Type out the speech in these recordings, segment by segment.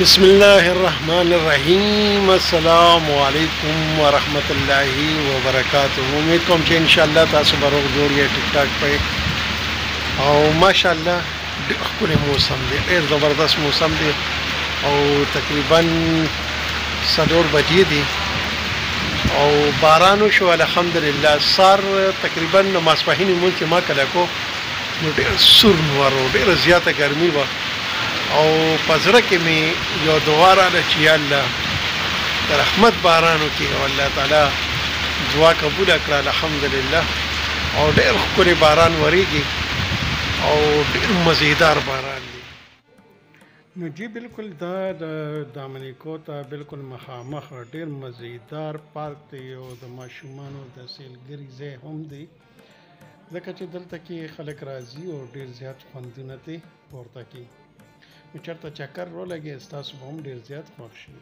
بسم الله الرحمن الرحیم السلام علیکم ورحمت الله وبرکاته امید کوم چې ان شاء الله تاسو به روغ جوړ یې ټیک ټاک پي او ماشاء الله ډېر ښکلی موسم دی ډېر زبردست موسم دی او تقریبا څلور بجې دي او باران وشو الحمدلله سار تقریبا ماسپښین مونږ چې ما کله کو نو ډېر سور لمر و، ډېره زیاته ګرمي وه او په زړه کې مې یوه دعا راغله چې یا الله د رحمت باران وکړي او الله تعالی دعا قبوله کړه الحمدلله او ډېر ښکلی باران ورېږي او ډېر مزېدار باران دی. نو جی بلکل دا د دامنیکو ته بلکل مخامخ ډیر مزیدار پارک دی او د ماشومانو د سیلګری ځای هم دی. ځکه چې دلته کې خلک راځي او ډیر زیات خوندونه ته پورته کی نو چرته چکر رو لګي تاسو به هم ډیر زیات خوښ شي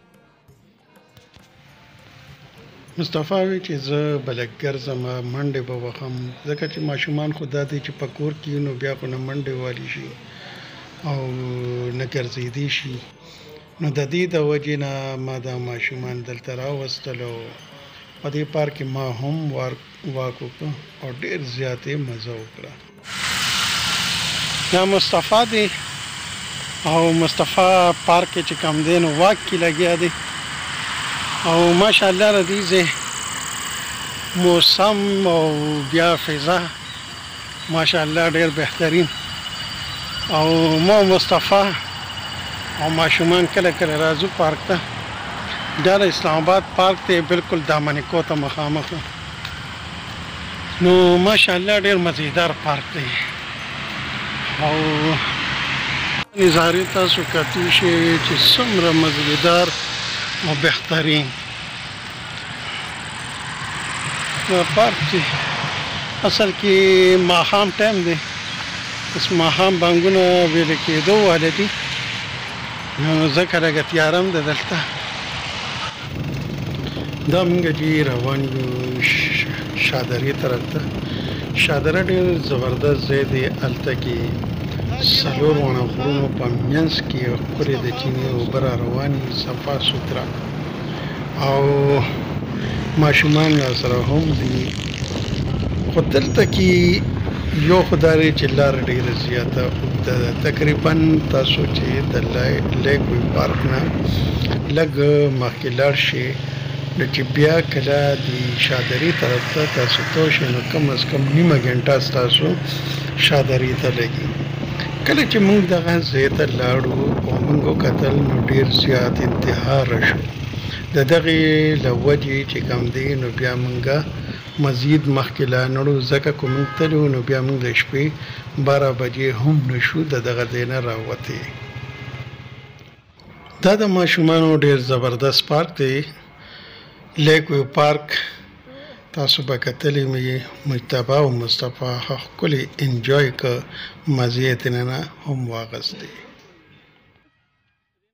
مصطفی وی چې زه بلک ګرځم منډه به وخم ځکه چې ماشومان خدا دې چې پکور کې نو بیا خو نه منډه والی شي او نه ګرځېدی شي نو د دې د وجې نه ما دا ماشومان دلته راوستل او په دې پارک کې ما هم واک وکړ او ډېر زیات یې مزه وکړه. دا مصطفی دی او مصطفی پارک کې چې کوم دی نو واک کې لګیا دی او ماشاءالله د دې ځای موسم او بیا فضا ماشاءالله ډیر بهترین او مو مصطفی او ماشومان کله کله راځو پارک ته دا د اسلام آباد پارک ته بالکل دامن کو ته مخامخ نو ماشاءالله ډیر مزیدار پارک دی او نظاره تاسو کتو شي چې څومره مزیدار او بهترین پارک چې اصل کې ماښام ټایم دی اوس ماښام بانګونه ویده کېدو واله دي نو ځکه لږه تیاره هم ده دلته دا مونږ جی روان یو شادرې طرف ته شادره ډېر زبردست ځای دی هلته کې څلور واړه غرونو په منځ کې ښکلې د چینې اوبه را روانې صفا سوتره او ماشومان راسره هم دي خو دلته کې یو خو دا دی چې لاره ډېره زیاته اوږده ده تقریبا تاسو چې د لیک وی پارک نه لږ مخکې لاړ شئ نو چې بیا کله د شادري طرف ته تاسو تور شئ نو کم از کم نیمه ګنټه ستاسو شادري ته لګي کله چې موږ دغه ځای ته لاړو او موږ وکتل نو ډېر زیات انتحار شو د دغې له وجې چې کوم دی نو بیا موږ مزید مخکې لا نړو ځکه که موږ تللي وو نو بیا موږ د شپې بره بجې هم نه شو د دغه ځای نه راوتې. دا د ماشومانو ډیر زبردست پارک دی لیک ویو پارک تاسو به کتلی می مجتبا او مصطفی خکلی انجوای ک مزی تننا هم واغستی